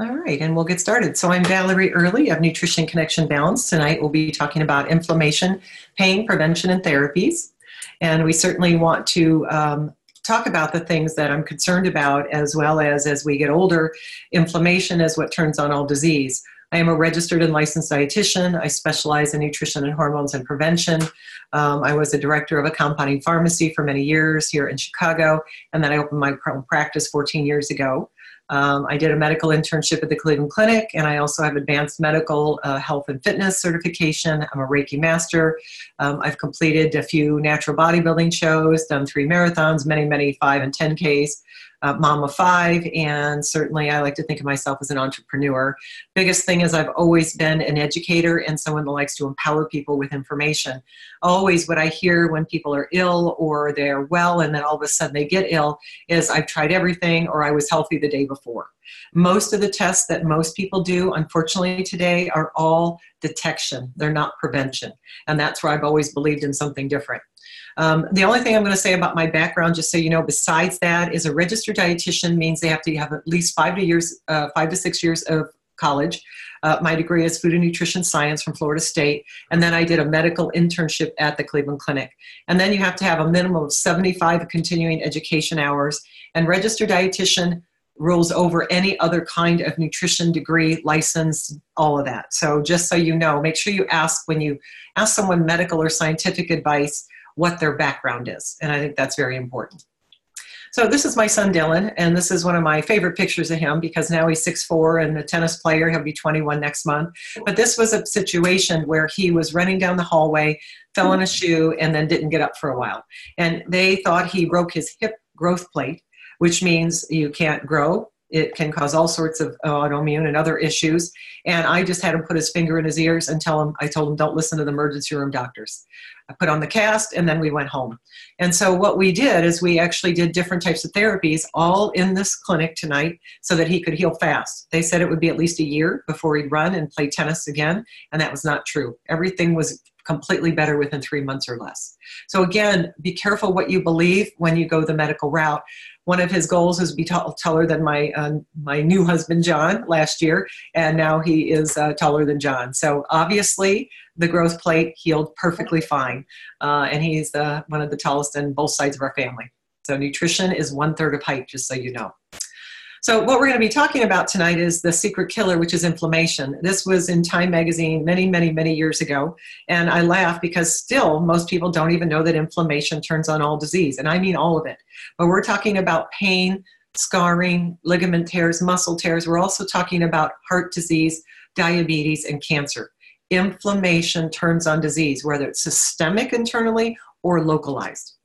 All right, and we'll get started. So I'm Valerie Early of Nutrition Connection Balance. Tonight we'll be talking about inflammation, pain prevention, and therapies. And we certainly want to um, talk about the things that I'm concerned about, as well as as we get older, inflammation is what turns on all disease. I am a registered and licensed dietitian. I specialize in nutrition and hormones and prevention. Um, I was a director of a compounding pharmacy for many years here in Chicago, and then I opened my own practice 14 years ago. Um, I did a medical internship at the Cleveland Clinic, and I also have advanced medical uh, health and fitness certification. I'm a Reiki master. Um, I've completed a few natural bodybuilding shows, done three marathons, many, many five and 10Ks uh, mom of five, and certainly I like to think of myself as an entrepreneur. Biggest thing is I've always been an educator and someone that likes to empower people with information. Always, what I hear when people are ill or they're well and then all of a sudden they get ill is I've tried everything or I was healthy the day before. Most of the tests that most people do, unfortunately, today are all detection. They're not prevention. And that's where I've always believed in something different. Um, the only thing I'm going to say about my background, just so you know, besides that, is a registered dietitian means they have to have at least five to years, uh, five to six years of college. Uh, my degree is food and nutrition science from Florida State, and then I did a medical internship at the Cleveland Clinic. And then you have to have a minimum of 75 continuing education hours. And registered dietitian rules over any other kind of nutrition degree, license, all of that. So just so you know, make sure you ask when you ask someone medical or scientific advice what their background is. And I think that's very important. So this is my son Dylan, and this is one of my favorite pictures of him because now he's 6'4 and a tennis player. He'll be 21 next month. But this was a situation where he was running down the hallway, fell on a shoe, and then didn't get up for a while. And they thought he broke his hip growth plate, which means you can't grow it can cause all sorts of uh, autoimmune and other issues. And I just had him put his finger in his ears and tell him, I told him, don't listen to the emergency room doctors. I put on the cast and then we went home. And so what we did is we actually did different types of therapies all in this clinic tonight so that he could heal fast. They said it would be at least a year before he'd run and play tennis again. And that was not true. Everything was completely better within three months or less. So again, be careful what you believe when you go the medical route one of his goals is to be t- taller than my uh, my new husband John last year, and now he is uh, taller than John. So obviously, the growth plate healed perfectly fine, uh, and he's one of the tallest in both sides of our family. So nutrition is one third of height, just so you know. So, what we're going to be talking about tonight is the secret killer, which is inflammation. This was in Time magazine many, many, many years ago. And I laugh because still most people don't even know that inflammation turns on all disease. And I mean all of it. But we're talking about pain, scarring, ligament tears, muscle tears. We're also talking about heart disease, diabetes, and cancer. Inflammation turns on disease, whether it's systemic internally or localized.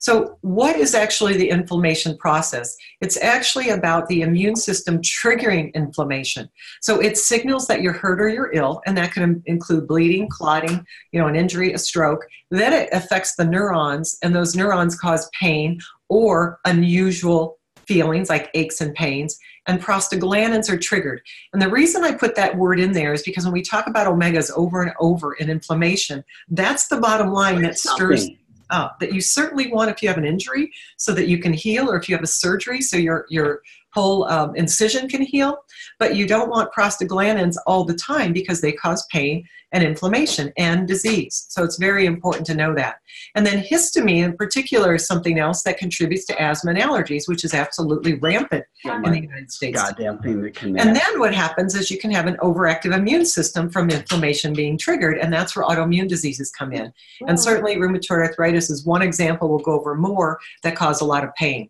So, what is actually the inflammation process? It's actually about the immune system triggering inflammation. So, it signals that you're hurt or you're ill, and that can include bleeding, clotting, you know, an injury, a stroke. Then it affects the neurons, and those neurons cause pain or unusual feelings like aches and pains and prostaglandins are triggered. And the reason I put that word in there is because when we talk about omegas over and over in inflammation, that's the bottom line that stirs up that you certainly want if you have an injury so that you can heal or if you have a surgery. So your your whole um, incision can heal but you don't want prostaglandins all the time because they cause pain and inflammation and disease. So it's very important to know that. And then histamine in particular is something else that contributes to asthma and allergies which is absolutely rampant yeah, in the united states. Goddamn thing that can and then what happens is you can have an overactive immune system from inflammation being triggered and that's where autoimmune diseases come in. And certainly rheumatoid arthritis is one example. We'll go over more that cause a lot of pain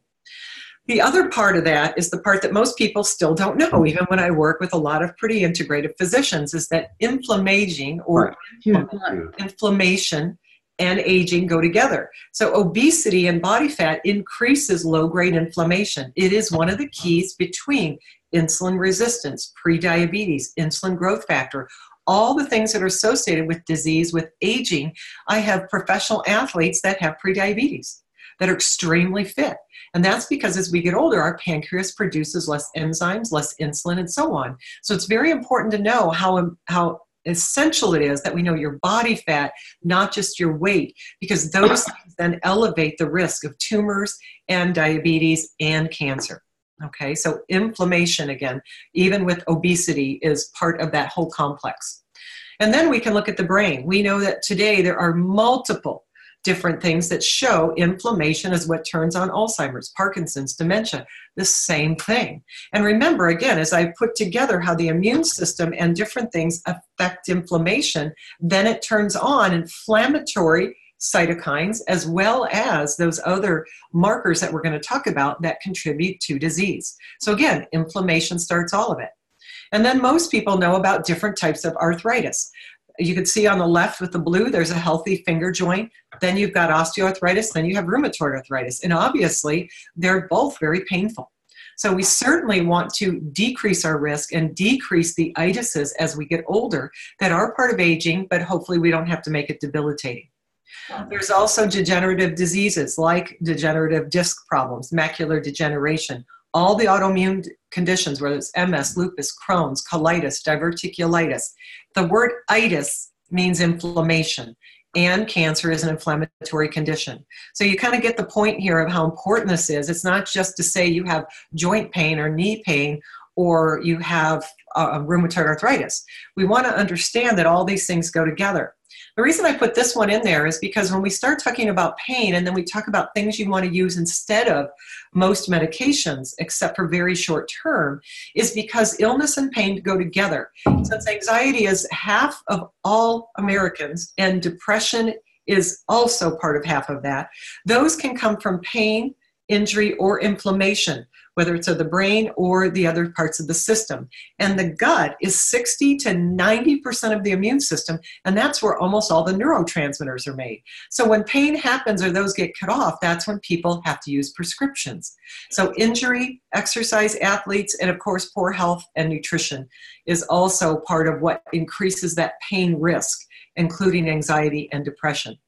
the other part of that is the part that most people still don't know, hmm. even when I work with a lot of pretty integrative physicians, is that inflammation or inflammation and aging go together. So, obesity and body fat increases low grade inflammation. It is one of the keys between insulin resistance, prediabetes, insulin growth factor, all the things that are associated with disease, with aging. I have professional athletes that have prediabetes that are extremely fit. And that's because as we get older, our pancreas produces less enzymes, less insulin, and so on. So it's very important to know how, um, how essential it is that we know your body fat, not just your weight, because those things then elevate the risk of tumors and diabetes and cancer. Okay, so inflammation again, even with obesity, is part of that whole complex. And then we can look at the brain. We know that today there are multiple different things that show inflammation is what turns on Alzheimer's, Parkinson's, dementia, the same thing. And remember, again, as I put together how the immune system and different things affect inflammation, then it turns on inflammatory cytokines as well as those other markers that we're going to talk about that contribute to disease. So, again, inflammation starts all of it. And then most people know about different types of arthritis. You can see on the left with the blue, there's a healthy finger joint. Then you've got osteoarthritis, then you have rheumatoid arthritis. And obviously, they're both very painful. So we certainly want to decrease our risk and decrease the itises as we get older that are part of aging, but hopefully we don't have to make it debilitating. There's also degenerative diseases like degenerative disc problems, macular degeneration, all the autoimmune conditions, whether it's MS, lupus, Crohn's, colitis, diverticulitis. The word itis means inflammation, and cancer is an inflammatory condition. So you kind of get the point here of how important this is. It's not just to say you have joint pain or knee pain or you have uh, rheumatoid arthritis. We want to understand that all these things go together. The reason I put this one in there is because when we start talking about pain and then we talk about things you want to use instead of most medications, except for very short term, is because illness and pain go together. Since anxiety is half of all Americans and depression is also part of half of that, those can come from pain, injury, or inflammation whether it's of the brain or the other parts of the system. And the gut is 60 to 90% of the immune system, and that's where almost all the neurotransmitters are made. So when pain happens or those get cut off, that's when people have to use prescriptions. So injury, exercise, athletes, and of course, poor health and nutrition is also part of what increases that pain risk, including anxiety and depression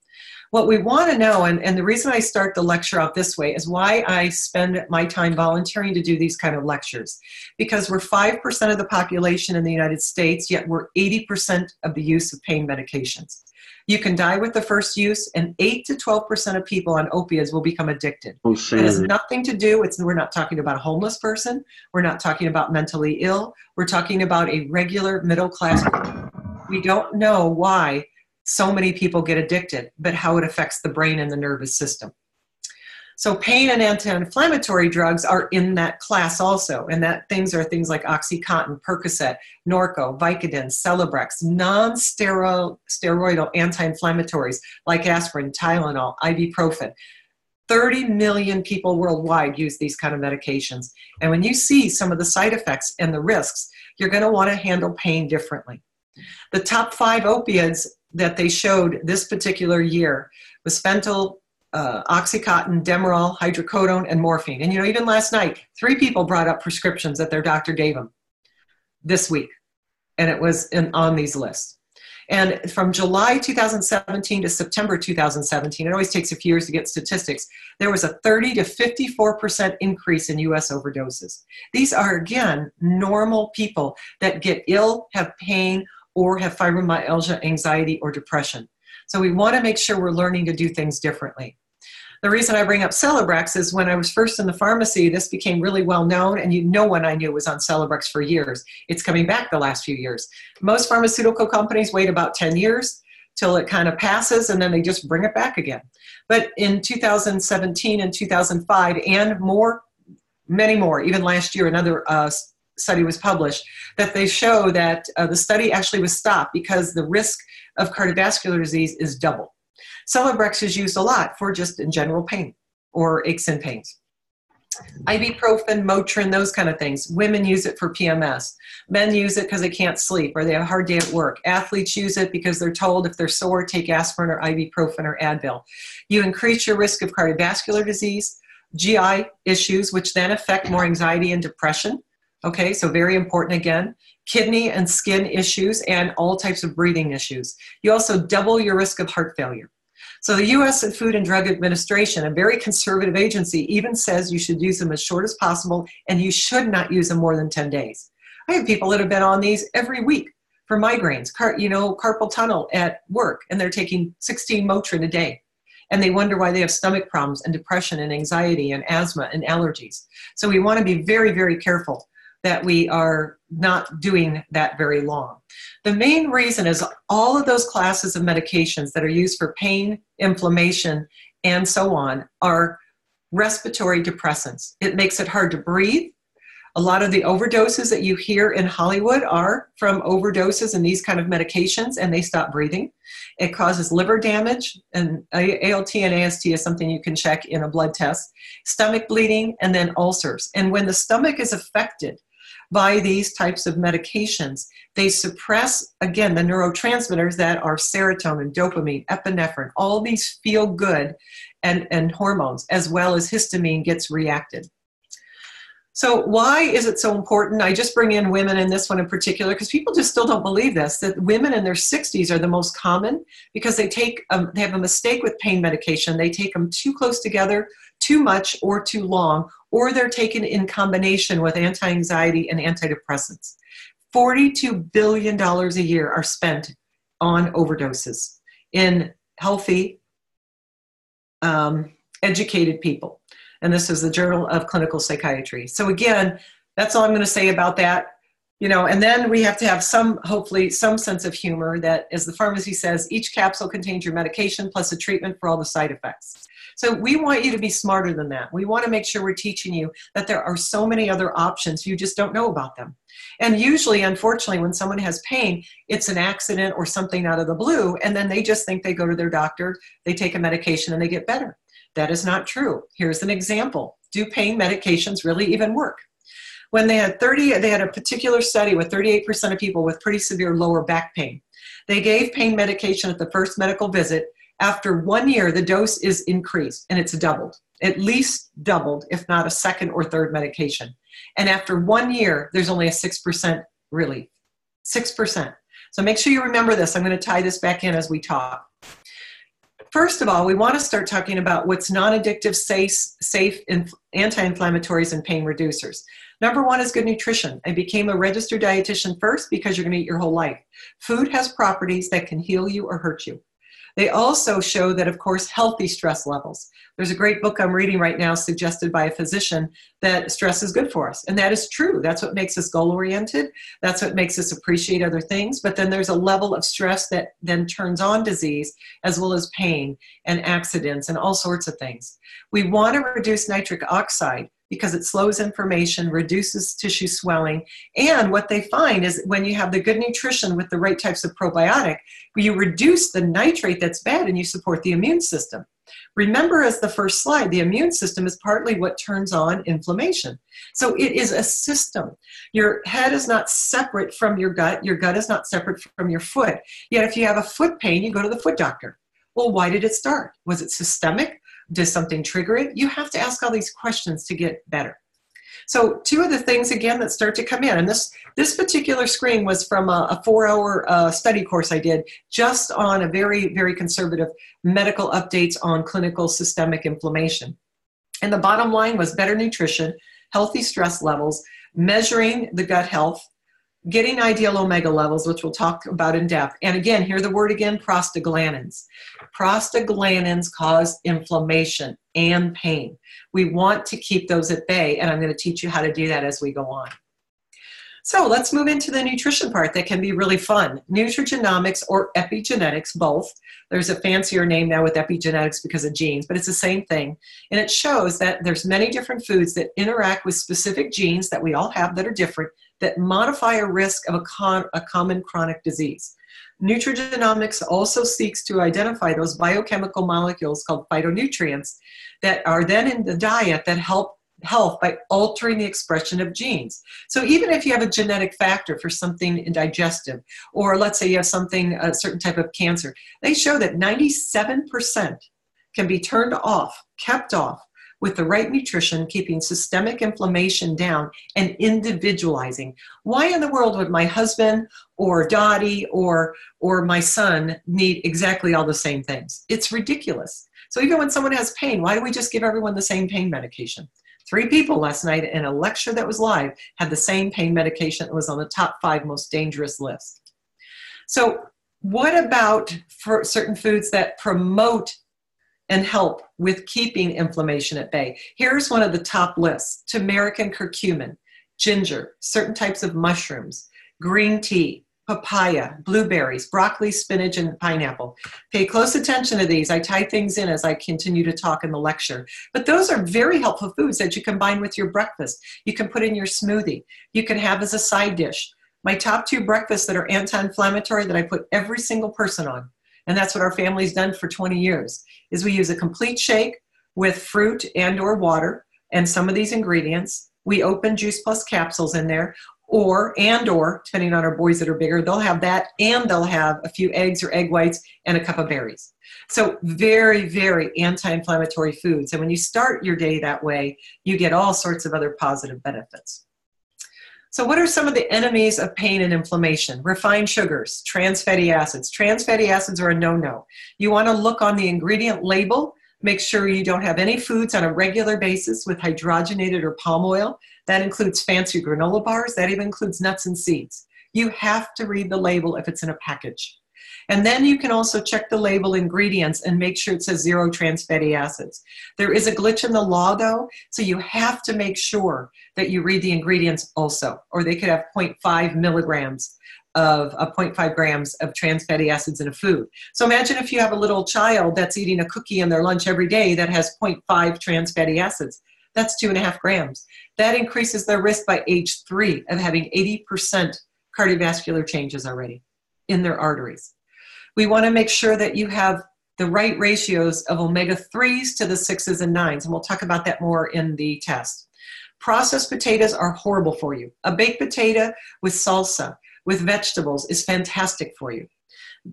what we want to know, and, and the reason I start the lecture out this way is why I spend my time volunteering to do these kind of lectures. Because we're 5% of the population in the United States, yet we're 80% of the use of pain medications. You can die with the first use, and 8 to 12% of people on opiates will become addicted. Oh, it has nothing to do, it's, we're not talking about a homeless person, we're not talking about mentally ill, we're talking about a regular middle class. We don't know why so many people get addicted, but how it affects the brain and the nervous system. So pain and anti-inflammatory drugs are in that class also, and that things are things like OxyContin, Percocet, Norco, Vicodin, Celebrex, non-steroidal anti-inflammatories like aspirin, Tylenol, ibuprofen. 30 million people worldwide use these kind of medications. And when you see some of the side effects and the risks, you're going to want to handle pain differently. The top five opiates that they showed this particular year was fentanyl, uh, Oxycontin, Demerol, hydrocodone, and morphine. And you know, even last night, three people brought up prescriptions that their doctor gave them this week, and it was in, on these lists. And from July 2017 to September 2017, it always takes a few years to get statistics, there was a 30 to 54% increase in US overdoses. These are, again, normal people that get ill, have pain, or have fibromyalgia, anxiety, or depression. So we want to make sure we're learning to do things differently. The reason I bring up Celebrex is when I was first in the pharmacy, this became really well known, and you, no one I knew was on Celebrex for years. It's coming back the last few years. Most pharmaceutical companies wait about 10 years till it kind of passes, and then they just bring it back again. But in 2017 and 2005, and more, many more, even last year, another uh, study was published that they show that uh, the study actually was stopped because the risk of cardiovascular disease is double. Celebrex is used a lot for just in general pain or aches and pains. Ibuprofen, Motrin, those kind of things. Women use it for PMS. Men use it because they can't sleep or they have a hard day at work. Athletes use it because they're told if they're sore, take aspirin or ibuprofen or Advil. You increase your risk of cardiovascular disease, GI issues, which then affect more anxiety and depression. Okay, so very important again. Kidney and skin issues and all types of breathing issues. You also double your risk of heart failure. So the US Food and Drug Administration, a very conservative agency, even says you should use them as short as possible and you should not use them more than 10 days. I have people that have been on these every week for migraines, car, you know, carpal tunnel at work, and they're taking 16 Motrin a day. and they wonder why they have stomach problems and depression and anxiety and asthma and allergies. So we want to be very, very careful that we are not doing that very long. The main reason is all of those classes of medications that are used for pain, inflammation, and so on are respiratory depressants. It makes it hard to breathe. A lot of the overdoses that you hear in Hollywood are from overdoses in these kind of medications and they stop breathing. It causes liver damage, and ALT and AST is something you can check in a blood test, stomach bleeding, and then ulcers. And when the stomach is affected, by these types of medications. They suppress, again, the neurotransmitters that are serotonin, dopamine, epinephrine, all these feel good and, and hormones, as well as histamine gets reacted. So, why is it so important? I just bring in women in this one in particular because people just still don't believe this that women in their 60s are the most common because they take um, they have a mistake with pain medication. They take them too close together, too much, or too long, or they're taken in combination with anti anxiety and antidepressants. $42 billion a year are spent on overdoses in healthy, um, educated people and this is the Journal of Clinical Psychiatry. So again, that's all I'm going to say about that. You know, and then we have to have some, hopefully, some sense of humor that, as the pharmacy says, each capsule contains your medication plus a treatment for all the side effects. So we want you to be smarter than that. We want to make sure we're teaching you that there are so many other options, you just don't know about them. And usually, unfortunately, when someone has pain, it's an accident or something out of the blue, and then they just think they go to their doctor, they take a medication, and they get better. That is not true. Here's an example. Do pain medications really even work? When they had 30, they had a particular study with 38% of people with pretty severe lower back pain. They gave pain medication at the first medical visit. After one year, the dose is increased and it's doubled, at least doubled, if not a second or third medication. And after one year, there's only a 6% relief. 6%. So make sure you remember this. I'm going to tie this back in as we talk. First of all, we want to start talking about what's non addictive, safe, safe anti inflammatories and pain reducers. Number one is good nutrition. I became a registered dietitian first because you're going to eat your whole life. Food has properties that can heal you or hurt you. They also show that, of course, healthy stress levels. There's a great book I'm reading right now, suggested by a physician, that stress is good for us. And that is true. That's what makes us goal oriented. That's what makes us appreciate other things. But then there's a level of stress that then turns on disease, as well as pain and accidents and all sorts of things. We want to reduce nitric oxide because it slows inflammation, reduces tissue swelling. And what they find is when you have the good nutrition with the right types of probiotic, you reduce the nitrate that's bad and you support the immune system. Remember, as the first slide, the immune system is partly what turns on inflammation. So it is a system. Your head is not separate from your gut, your gut is not separate from your foot. Yet, if you have a foot pain, you go to the foot doctor. Well, why did it start? Was it systemic? Does something trigger it? You have to ask all these questions to get better. So two of the things again that start to come in, and this this particular screen was from a, a four-hour uh, study course I did just on a very very conservative medical updates on clinical systemic inflammation. And the bottom line was better nutrition, healthy stress levels, measuring the gut health, getting ideal omega levels, which we'll talk about in depth. And again, hear the word again prostaglandins. Prostaglandins cause inflammation and pain. We want to keep those at bay, and I'm going to teach you how to do that as we go on. So let's move into the nutrition part that can be really fun. Nutrigenomics or epigenetics, both. There's a fancier name now with epigenetics because of genes, but it's the same thing. And it shows that there's many different foods that interact with specific genes that we all have that are different that modify a risk of a, con- a common chronic disease. Nutrigenomics also seeks to identify those biochemical molecules called phytonutrients that are then in the diet that help health by altering the expression of genes. So even if you have a genetic factor for something digestive, or let's say you have something, a certain type of cancer, they show that 97% can be turned off, kept off with the right nutrition, keeping systemic inflammation down, and individualizing. Why in the world would my husband or Dottie or or my son need exactly all the same things? It's ridiculous. So even when someone has pain, why do we just give everyone the same pain medication? Three people last night in a lecture that was live had the same pain medication that was on the top five most dangerous list. So, what about for certain foods that promote and help with keeping inflammation at bay. Here's one of the top lists turmeric and curcumin, ginger, certain types of mushrooms, green tea, papaya, blueberries, broccoli, spinach, and pineapple. Pay close attention to these. I tie things in as I continue to talk in the lecture. But those are very helpful foods that you combine with your breakfast. You can put in your smoothie. You can have as a side dish. My top two breakfasts that are anti-inflammatory that I put every single person on, and that's what our family's done for 20 years, is we use a complete shake with fruit and or water and some of these ingredients. We open Juice Plus capsules in there or and or depending on our boys that are bigger they'll have that and they'll have a few eggs or egg whites and a cup of berries. So very very anti-inflammatory foods. And when you start your day that way you get all sorts of other positive benefits so what are some of the enemies of pain and inflammation refined sugars trans fatty acids trans fatty acids are a no-no you want to look on the ingredient label Make sure you don't have any foods on a regular basis with hydrogenated or palm oil. That includes fancy granola bars, that even includes nuts and seeds. You have to read the label if it's in a package. And then you can also check the label ingredients and make sure it says zero trans fatty acids. There is a glitch in the law though, so you have to make sure that you read the ingredients also, or they could have 0.5 milligrams of uh, 0.5 grams of trans fatty acids in a food. So imagine if you have a little child that's eating a cookie in their lunch every day that has 0.5 trans fatty acids. That's two and a half grams. That increases their risk by age three of having 80% cardiovascular changes already in their arteries. We want to make sure that you have the right ratios of omega 3s to the 6s and 9s, and we'll talk about that more in the test. Processed potatoes are horrible for you. A baked potato with salsa with vegetables is fantastic for you.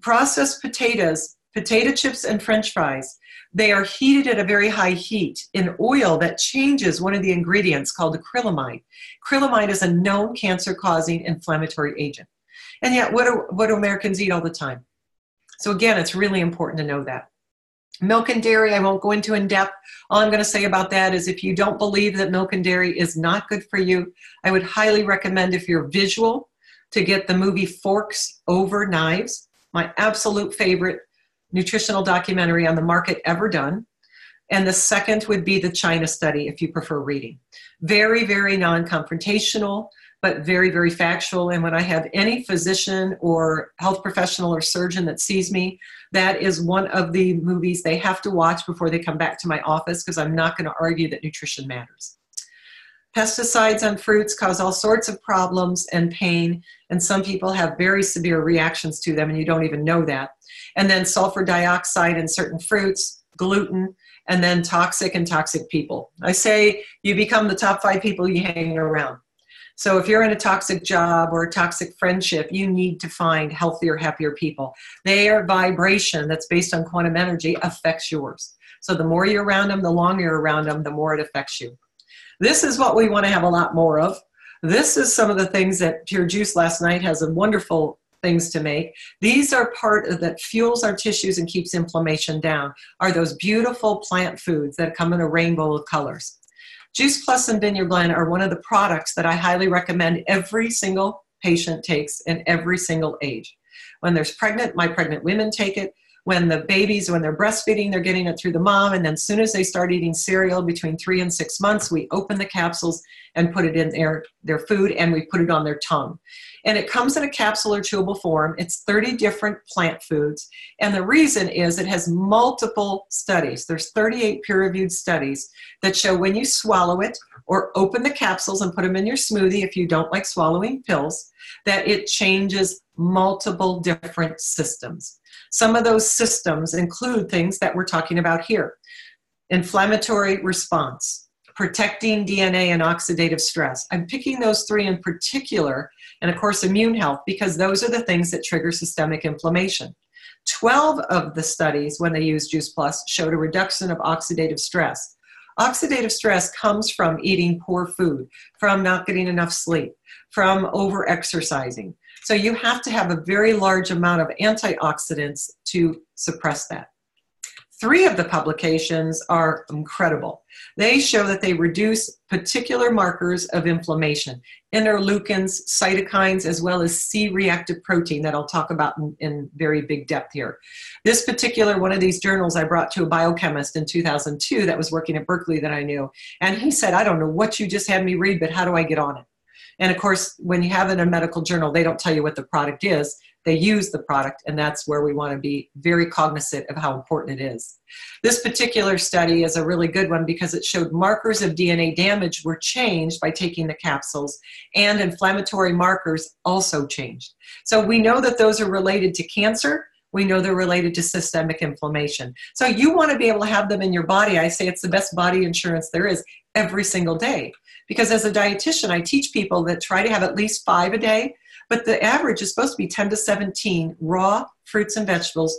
Processed potatoes, potato chips, and french fries, they are heated at a very high heat in oil that changes one of the ingredients called acrylamide. Acrylamide is a known cancer causing inflammatory agent. And yet, what do, what do Americans eat all the time? So, again, it's really important to know that. Milk and dairy, I won't go into in depth. All I'm going to say about that is if you don't believe that milk and dairy is not good for you, I would highly recommend if you're visual to get the movie Forks Over Knives, my absolute favorite nutritional documentary on the market ever done. And the second would be the China study, if you prefer reading. Very, very non confrontational, but very, very factual. And when I have any physician or health professional or surgeon that sees me, that is one of the movies they have to watch before they come back to my office because I'm not going to argue that nutrition matters. Pesticides on fruits cause all sorts of problems and pain, and some people have very severe reactions to them, and you don't even know that. And then sulfur dioxide in certain fruits, gluten, and then toxic and toxic people. I say you become the top five people you hang around. So if you're in a toxic job or a toxic friendship, you need to find healthier, happier people. Their vibration that's based on quantum energy affects yours. So the more you're around them, the longer you're around them, the more it affects you. This is what we want to have a lot more of. This is some of the things that Pure Juice last night has a wonderful things to make. These are part of that fuels our tissues and keeps inflammation down. Are those beautiful plant foods that come in a rainbow of colors. Juice Plus and Vineyard Blend are one of the products that I highly recommend every single patient takes in every single age. When there's pregnant, my pregnant women take it when the babies, when they're breastfeeding, they're getting it through the mom. And then as soon as they start eating cereal between three and six months, we open the capsules and put it in their, their food and we put it on their tongue. And it comes in a capsule or chewable form. It's 30 different plant foods. And the reason is it has multiple studies. There's 38 peer-reviewed studies that show when you swallow it or open the capsules and put them in your smoothie if you don't like swallowing pills, that it changes multiple different systems. Some of those systems include things that we're talking about here inflammatory response, protecting DNA and oxidative stress. I'm picking those three in particular, and of course, immune health, because those are the things that trigger systemic inflammation. 12 of the studies, when they used Juice Plus, showed a reduction of oxidative stress. Oxidative stress comes from eating poor food, from not getting enough sleep, from over exercising, so you have to have a very large amount of antioxidants to suppress that. Three of the publications are incredible. They show that they reduce particular markers of inflammation, interleukins, cytokines, as well as C reactive protein that I'll talk about in, in, very big depth here. This particular one of these journals I brought to a biochemist in 2002 that was working at Berkeley that I knew. And he said, I don't know what you just had me read, but how do I get on it? And of course, when you have it in a medical journal, they don't tell you what the product is they use the product, and that's where we want to be very cognizant of how important it is. This particular study is a really good one because it showed markers of DNA damage were changed by taking the capsules, and inflammatory markers also changed. So we know that those are related to cancer. We know they're related to systemic inflammation. So you want to be able to have them in your body. I say it's the best body insurance there is every single day. Because as a dietitian, I teach people that try to have at least five a day but the average is supposed to be 10 to 17 raw fruits and vegetables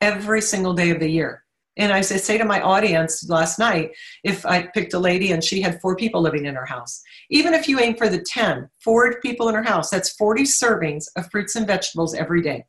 every single day of the year. And I say to my audience last night, if I picked a lady and she had four people living in her house, even if you aim for the 10, four people in her house, that's 40 servings of fruits and vegetables every day.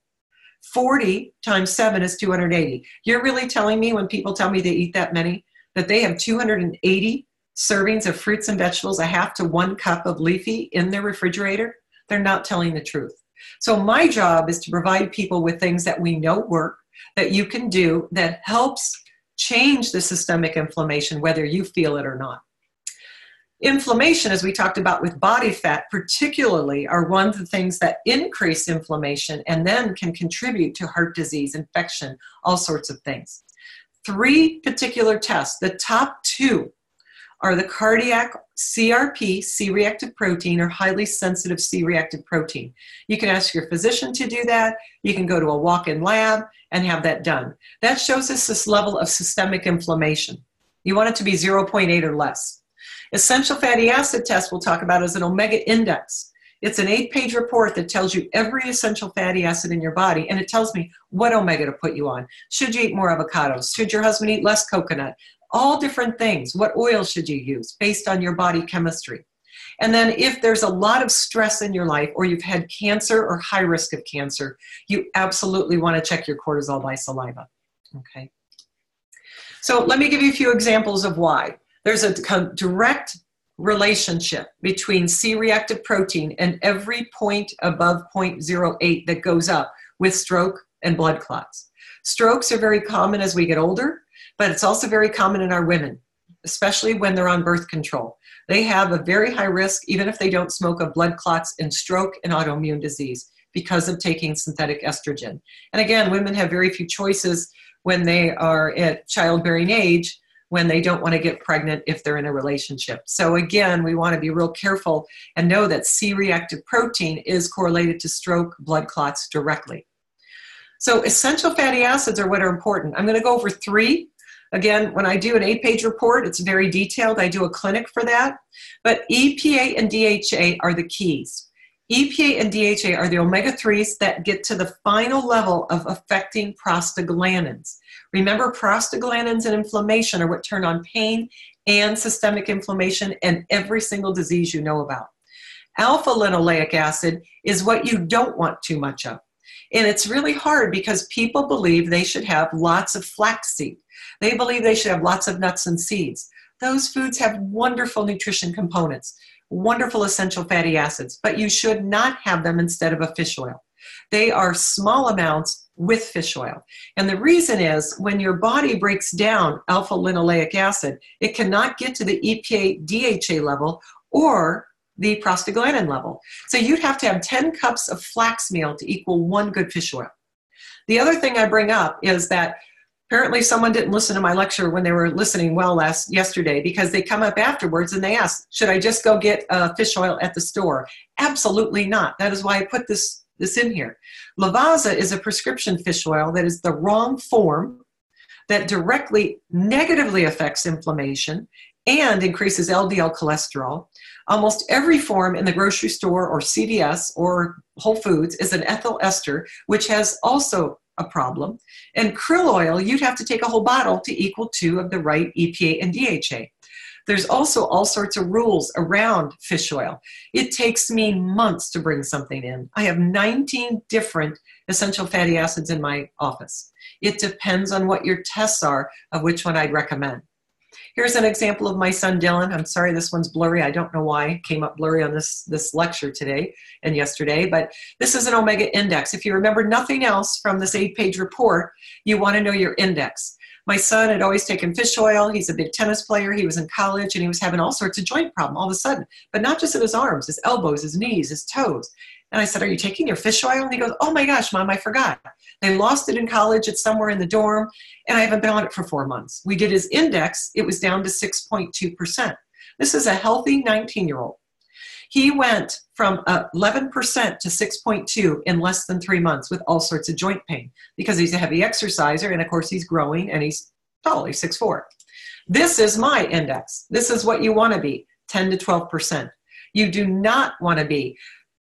40 times 7 is 280. You're really telling me when people tell me they eat that many that they have 280 servings of fruits and vegetables, a half to one cup of leafy in their refrigerator? They're not telling the truth. So, my job is to provide people with things that we know work, that you can do, that helps change the systemic inflammation, whether you feel it or not. Inflammation, as we talked about with body fat, particularly, are one of the things that increase inflammation and then can contribute to heart disease, infection, all sorts of things. Three particular tests, the top two are the cardiac CRP, C reactive protein, or highly sensitive C reactive protein. You can ask your physician to do that. You can go to a walk in lab and have that done. That shows us this level of systemic inflammation. You want it to be 0.8 or less. Essential fatty acid test we'll talk about is an omega index. It's an eight page report that tells you every essential fatty acid in your body, and it tells me what omega to put you on. Should you eat more avocados? Should your husband eat less coconut? All different things. What oil should you use based on your body chemistry? And then, if there's a lot of stress in your life, or you've had cancer or high risk of cancer, you absolutely want to check your cortisol by saliva. Okay. So, let me give you a few examples of why. There's a direct relationship between C reactive protein and every point above 0.08 that goes up with stroke and blood clots. Strokes are very common as we get older but it's also very common in our women, especially when they're on birth control. They have a very high risk, even if they don't smoke, of blood clots and stroke and autoimmune disease because of taking synthetic estrogen. And again, women have very few choices when they are at childbearing age when they don't want to get pregnant if they're in a relationship. So again, we want to be real careful and know that C reactive protein is correlated to stroke, blood clots directly. So essential fatty acids are what are important. I'm going to go over three Again, when I do an eight page report, it's very detailed. I do a clinic for that. But EPA and DHA are the keys. EPA and DHA are the omega 3s that get to the final level of affecting prostaglandins. Remember, prostaglandins and inflammation are what turn on pain and systemic inflammation and every single disease you know about. Alpha linoleic acid is what you don't want too much of. And it's really hard because people believe they should have lots of flaxseed. They believe they should have lots of nuts and seeds. Those foods have wonderful nutrition components, wonderful essential fatty acids, but you should not have them instead of a fish oil. They are small amounts with fish oil. And the reason is when your body breaks down alpha linoleic acid, it cannot get to the EPA DHA level or the prostaglandin level. So you'd have to have 10 cups of flax meal to equal one good fish oil. The other thing I bring up is that apparently someone didn't listen to my lecture when they were listening well last yesterday because they come up afterwards and they ask, should I just go get uh, fish oil at the store? Absolutely not. That is why I put this, this in here. Lovaza is a prescription fish oil that is the wrong form that directly negatively affects inflammation and increases LDL cholesterol. Almost every form in the grocery store or CVS or Whole Foods is an ethyl ester, which has also a problem. And krill oil, you'd have to take a whole bottle to equal two of the right EPA and DHA. There's also all sorts of rules around fish oil. It takes me months to bring something in. I have 19 different essential fatty acids in my office. It depends on what your tests are of which one I'd recommend. Here's an example of my son Dylan. I'm sorry this one's blurry. I don't know why it came up blurry on this, this lecture today and yesterday, but this is an omega index. If you remember nothing else from this eight page report, you want to know your index. My son had always taken fish oil. He's a big tennis player. He was in college and he was having all sorts of joint problem all of a sudden, but not just in his arms, his elbows, his knees, his toes. And I said, Are you taking your fish oil? And he goes, Oh my gosh, mom, I forgot. They lost it in college. It's somewhere in the dorm, and I haven't been on it for four months. We did his index, it was down to 6.2%. This is a healthy 19 year old. He went from 11% to 6.2 in less than three months with all sorts of joint pain because he's a heavy exerciser, and of course, he's growing and he's tall, he's 6'4. This is my index. This is what you want to be 10 to 12%. You do not want to be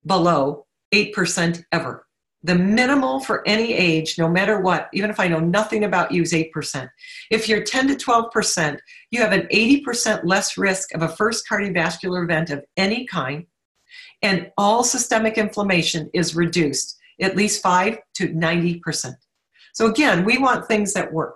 below 8% ever. The minimal for any age, no matter what, even if I know nothing about you, is 8%. If you're 10 to 12%, you have an 80% less risk of a first cardiovascular event of any kind, and all systemic inflammation is reduced at least 5 to 90%. So, again, we want things that work.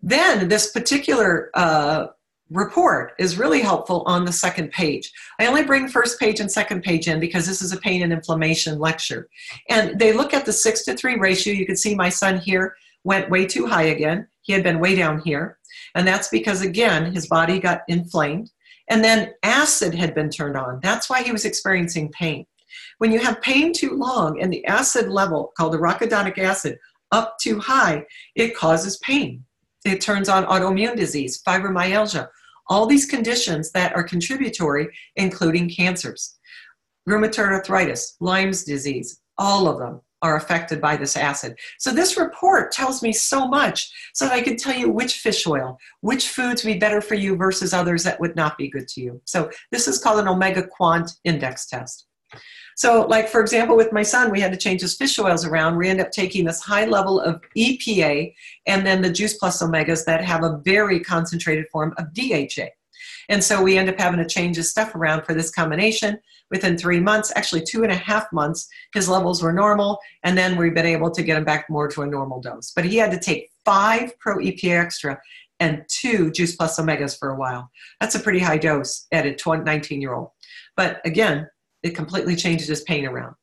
Then, this particular uh, report is really helpful on the second page. I only bring first page and second page in because this is a pain and inflammation lecture. And they look at the six to three ratio. You can see my son here went way too high again. He had been way down here. And that's because, again, his body got inflamed. And then acid had been turned on. That's why he was experiencing pain. When you have pain too long and the acid level, called arachidonic acid, up too high, it causes pain. It turns on autoimmune disease, fibromyalgia, all these conditions that are contributory, including cancers. Rheumatoid arthritis, Lyme's disease, all of them are affected by this acid. So this report tells me so much so that I can tell you which fish oil, which foods would be better for you versus others that would not be good to you. So this is called an OmegaQuant index test. So, like for example, with my son, we had to change his fish oils around. We end up taking this high level of EPA and then the Juice Plus omegas that have a very concentrated form of DHA. And so we end up having to change his stuff around for this combination. Within three months, actually two and a half months, his levels were normal, and then we've been able to get him back more to a normal dose. But he had to take five Pro EPA Extra and two Juice Plus Omegas for a while. That's a pretty high dose at a 19 year old. But again, it completely changes his pain around.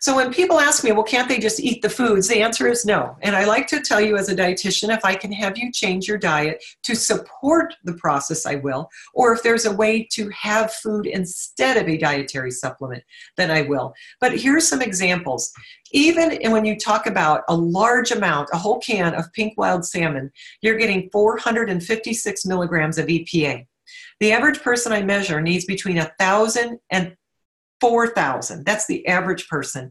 So when people ask me, well, can't they just eat the foods? The answer is no. And I like to tell you as a dietitian, if I can have you change your diet to support the process, I will. Or if there's a way to have food instead of a dietary supplement, then I will. But here's some examples. Even when you talk about a large amount, a whole can of pink wild salmon, you're getting 456 milligrams of EPA. The average person I measure needs between 1,000 and 4,000. That's the average person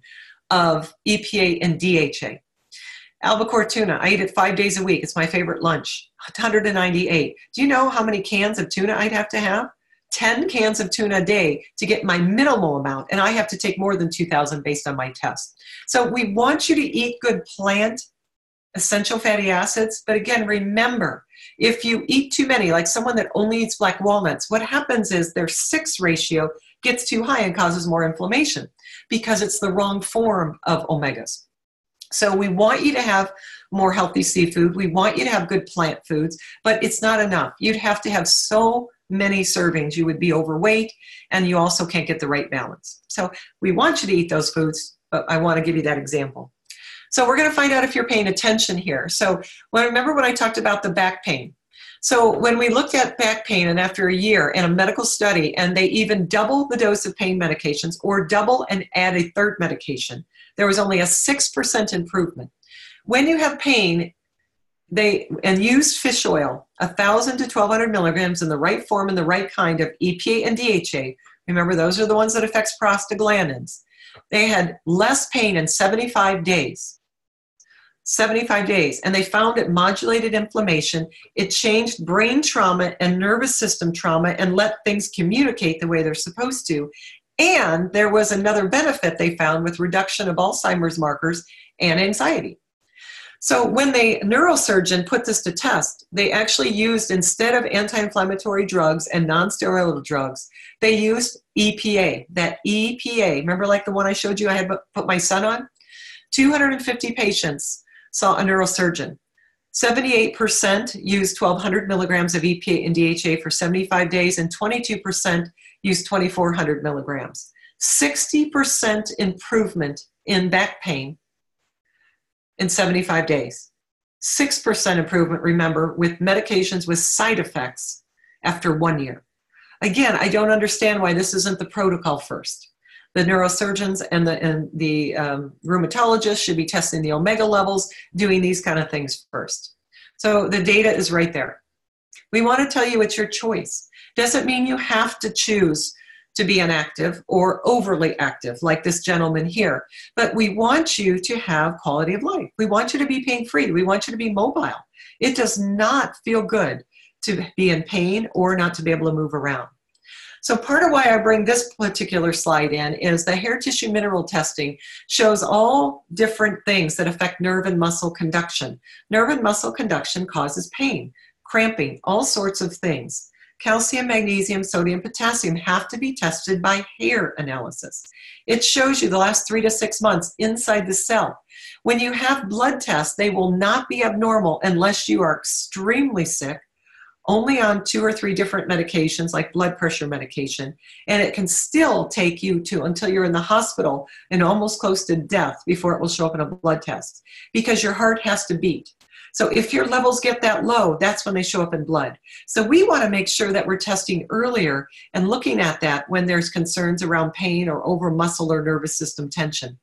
of EPA and DHA. Albacore tuna, I eat it five days a week. It's my favorite lunch. 198. Do you know how many cans of tuna I'd have to have? 10 cans of tuna a day to get my minimal amount, and I have to take more than 2,000 based on my test. So we want you to eat good plant essential fatty acids, but again, remember, if you eat too many, like someone that only eats black walnuts, what happens is their six ratio gets too high and causes more inflammation because it's the wrong form of omegas. So we want you to have more healthy seafood. We want you to have good plant foods, but it's not enough. You'd have to have so many servings. You would be overweight and you also can't get the right balance. So we want you to eat those foods, but I want to give you that example. So we're going to find out if you're paying attention here. So well, remember when I talked about the back pain? So when we looked at back pain and after a year in a medical study and they even double the dose of pain medications or double and add a third medication, there was only a 6% improvement. When you have pain, they and use fish oil, 1,000 to 1,200 milligrams in the right form and the right kind of EPA and DHA. Remember, those are the ones that affects prostaglandins. They had less pain in 75 days 75 days, and they found it modulated inflammation. It changed brain trauma and nervous system trauma and let things communicate the way they're supposed to. And there was another benefit they found with reduction of Alzheimer's markers and anxiety. So when the neurosurgeon put this to test, they actually used instead of anti-inflammatory drugs and non-steroidal drugs, they used EPA. That EPA, remember like the one I showed you I had put my son on? 250 patients saw a neurosurgeon. 78% used 1200 milligrams of EPA and DHA for 75 days, and 22% used 2400 milligrams. 60% improvement in back pain in 75 days. 6% improvement, remember, with medications with side effects after one year. Again, I don't understand why this isn't the protocol first. The neurosurgeons and the, and the um, rheumatologists should be testing the omega levels, doing these kind of things first. So the data is right there. We want to tell you it's your choice. Doesn't mean you have to choose to be inactive or overly active, like this gentleman here. But we want you to have quality of life. We want you to be pain free. We want you to be mobile. It does not feel good to be in pain or not to be able to move around. So, part of why I bring this particular slide in is the hair tissue mineral testing shows all different things that affect nerve and muscle conduction. Nerve and muscle conduction causes pain, cramping, all sorts of things calcium, magnesium, sodium, potassium have to be tested by hair analysis. It shows you the last three to six months inside the cell. When you have blood tests, they will not be abnormal unless you are extremely sick, only on two or three different medications like blood pressure medication, and it can still take you to until you're in the hospital and almost close to death before it will show up in a blood test because your heart has to beat. So if your levels get that low, that's when they show up in blood. So we want to make sure that we're testing earlier and looking at that when there's concerns around pain or over muscle or nervous system tension.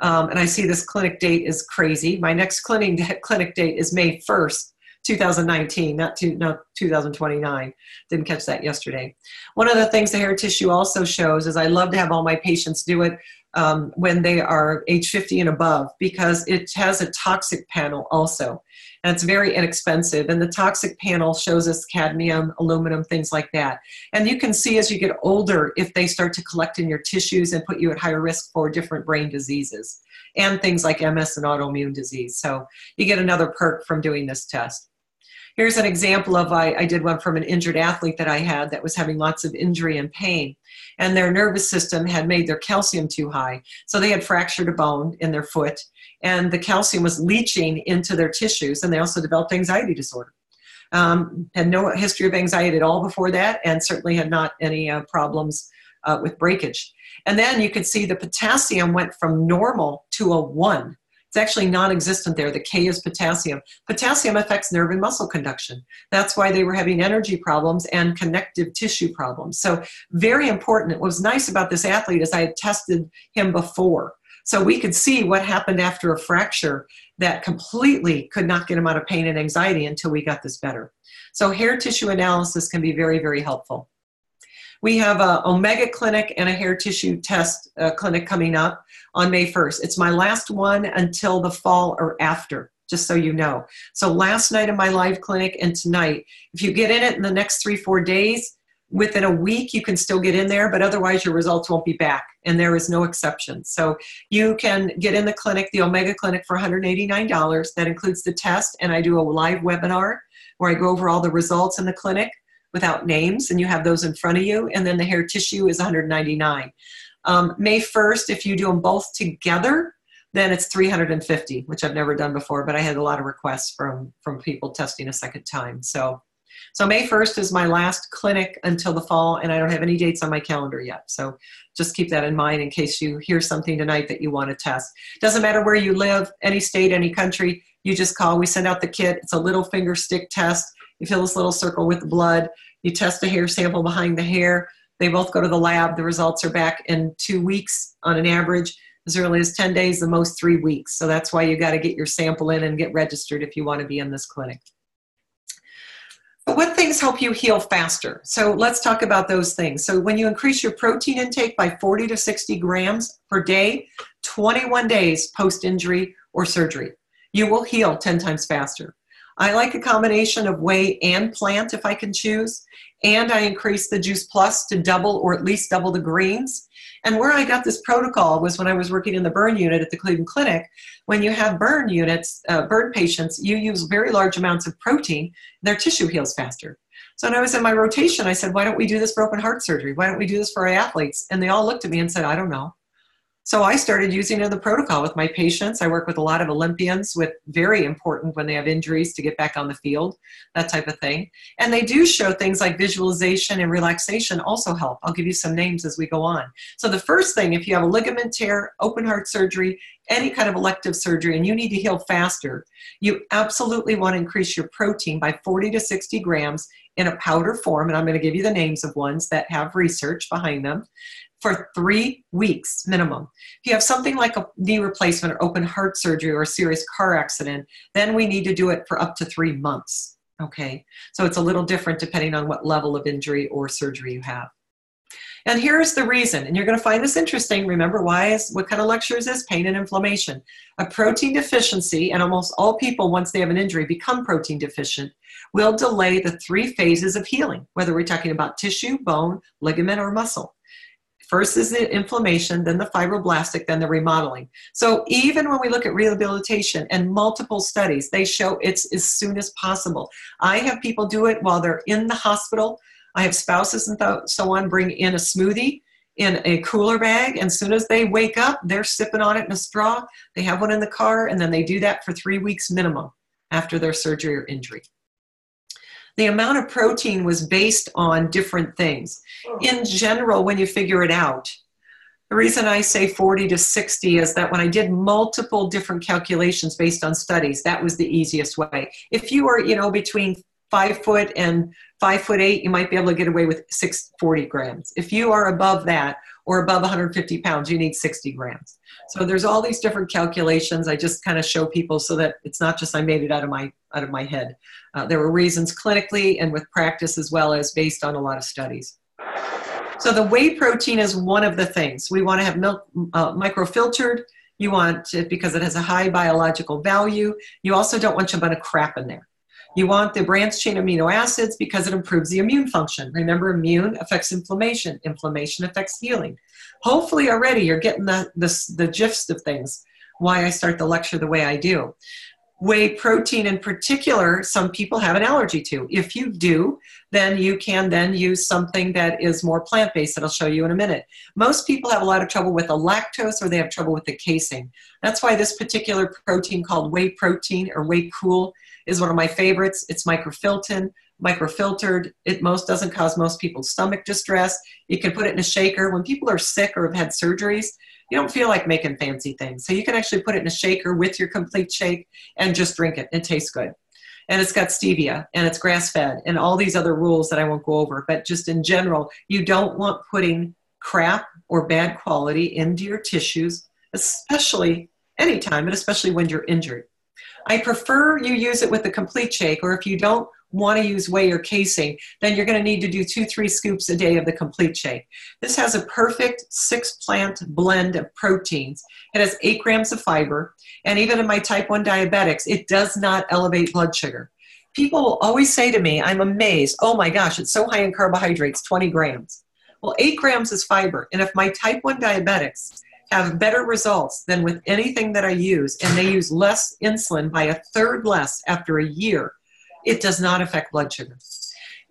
Um, and I see this clinic date is crazy. My next clinic, clinic date is May 1st, 2019, not, to, not 2029. Didn't catch that yesterday. One of the things the hair tissue also shows is I love to have all my patients do it um, when they are age 50 and above because it has a toxic panel also. And it's very inexpensive. And the toxic panel shows us cadmium, aluminum, things like that. And you can see as you get older if they start to collect in your tissues and put you at higher risk for different brain diseases and things like MS and autoimmune disease. So you get another perk from doing this test. Here's an example of I, I did one from an injured athlete that I had that was having lots of injury and pain. And their nervous system had made their calcium too high. So they had fractured a bone in their foot, and the calcium was leaching into their tissues, and they also developed anxiety disorder. Um, had no history of anxiety at all before that, and certainly had not any uh, problems uh, with breakage. And then you could see the potassium went from normal to a one. It's actually non-existent there. The K is potassium. Potassium affects nerve and muscle conduction. That's why they were having energy problems and connective tissue problems. So very important. What was nice about this athlete is I had tested him before. So we could see what happened after a fracture that completely could not get him out of pain and anxiety until we got this better. So hair tissue analysis can be very, very helpful. We have a Omega clinic and a hair tissue test uh, clinic coming up on May 1st. It's my last one until the fall or after, just so you know. So last night in my live clinic and tonight, if you get in it in the next three, four days, within a week you can still get in there but otherwise your results won't be back and there is no exception so you can get in the clinic the omega clinic for $189 that includes the test and i do a live webinar where i go over all the results in the clinic without names and you have those in front of you and then the hair tissue is 199 um, may 1st if you do them both together then it's 350 which i've never done before but i had a lot of requests from from people testing a second time. So so may 1st is my last clinic until the fall and i don't have any dates on my calendar yet. So just keep that in mind in case you hear something tonight that you want to test. Doesn't matter where you live any state any country you just call. We send out the kit. It's a little finger stick test you fill this little circle with the blood you test a hair sample behind the hair. They both go to the lab. The results are back in two weeks on an average, as early as 10 days, the most three weeks. So that's why you got to get your sample in and get registered if you want to be in this clinic. But what things help you heal faster? So let's talk about those things. So when you increase your protein intake by 40 to 60 grams per day, 21 days post injury or surgery, you will heal 10 times faster. I like a combination of whey and plant if I can choose. And I increase the Juice Plus to double or at least double the greens. And where I got this protocol was when I was working in the burn unit at the Cleveland Clinic. When you have burn units, uh, burn patients, you use very large amounts of protein, their tissue heals faster. So when I was in my rotation, I said, why don't we do this for open heart surgery? Why don't we do this for our athletes? And they all looked at me and said, I don't know. So I started using the protocol with my patients. I work with a lot of Olympians with very important when they have injuries to get back on the field, that type of thing. And they do show things like visualization and relaxation also help. I'll give you some names as we go on. So the first thing, if you have a ligament tear, open heart surgery, any kind of elective surgery, and you need to heal faster, you absolutely want to increase your protein by 40 to 60 grams in a powder form. And I'm going to give you the names of ones that have research behind them for three weeks minimum. If you have something like a knee replacement or open heart surgery or a serious car accident, then we need to do it for up to three months. Okay, so it's a little different depending on what level of injury or surgery you have. And here's the reason, and you're going to find this interesting. Remember, why is what kind of lecture is this? Pain and inflammation. A protein deficiency, and almost all people, once they have an injury, become protein deficient, will delay the three phases of healing, whether we're talking about tissue, bone, ligament, or muscle. First is the inflammation, then the fibroblastic, then the remodeling. So even when we look at rehabilitation and multiple studies, they show it's as soon as possible. I have people do it while they're in the hospital. I have spouses and so on bring in a smoothie in a cooler bag, and as soon as they wake up, they're sipping on it in a straw. They have one in the car, and then they do that for three weeks minimum after their surgery or injury the amount of protein was based on different things. Oh. In general, when you figure it out, the reason I say 40 to 60 is that when I did multiple different calculations based on studies, that was the easiest way. If you are, you know, between five foot and five foot eight, you might be able to get away with 640 grams. If you are above that or above 150 pounds, you need 60 grams. So there's all these different calculations. I just kind of show people so that it's not just I made it out of my out of my head. Uh, there were reasons clinically and with practice as well as based on a lot of studies. So the whey protein is one of the things. We want to have milk uh, microfiltered. You want it because it has a high biological value. You also don't want a bunch of crap in there. You want the branched chain amino acids because it improves the immune function. Remember, immune affects inflammation. Inflammation affects healing. Hopefully, already you're getting the, the, the gist of things, why I start the lecture the way I do whey protein in particular some people have an allergy to if you do then you can then use something that is more plant-based that i'll show you in a minute most people have a lot of trouble with the lactose or they have trouble with the casein that's why this particular protein called whey protein or whey cool is one of my favorites it's microfiltered microfiltered it most doesn't cause most people's stomach distress you can put it in a shaker when people are sick or have had surgeries you don't feel like making fancy things. So you can actually put it in a shaker with your complete shake and just drink it. It tastes good. And it's got stevia and it's grass fed and all these other rules that I won't go over. But just in general, you don't want putting crap or bad quality into your tissues, especially anytime, but especially when you're injured. I prefer you use it with a complete shake, or if you don't want to use whey or casein, then you're going to need to do two, three scoops a day of the complete shake. This has a perfect six plant blend of proteins. It has eight grams of fiber, and even in my type 1 diabetics, it does not elevate blood sugar. People will always say to me, I'm amazed, oh my gosh, it's so high in carbohydrates, 20 grams. Well, eight grams is fiber, and if my type 1 diabetics have better results than with anything that I use, and they use less insulin by a third less after a year, it does not affect blood sugar.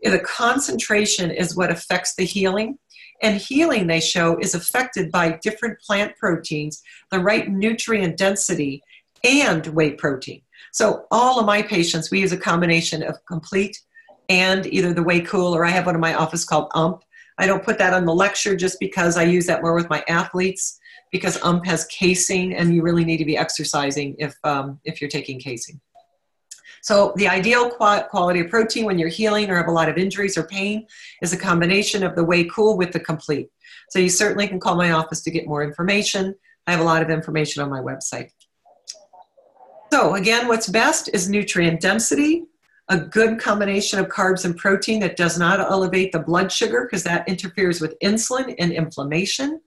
The concentration is what affects the healing. And healing, they show, is affected by different plant proteins, the right nutrient density, and whey protein. So, all of my patients, we use a combination of complete and either the whey cool, or I have one in my office called UMP. I don't put that on the lecture just because I use that more with my athletes because UMP has casein, and you really need to be exercising if, um, if you're taking casein. So the ideal quality of protein when you're healing or have a lot of injuries or pain is a combination of the Whey Cool with the Complete. So you certainly can call my office to get more information. I have a lot of information on my website. So again, what's best is nutrient density, a good combination of carbs and protein that does not elevate the blood sugar because that interferes with insulin and inflammation,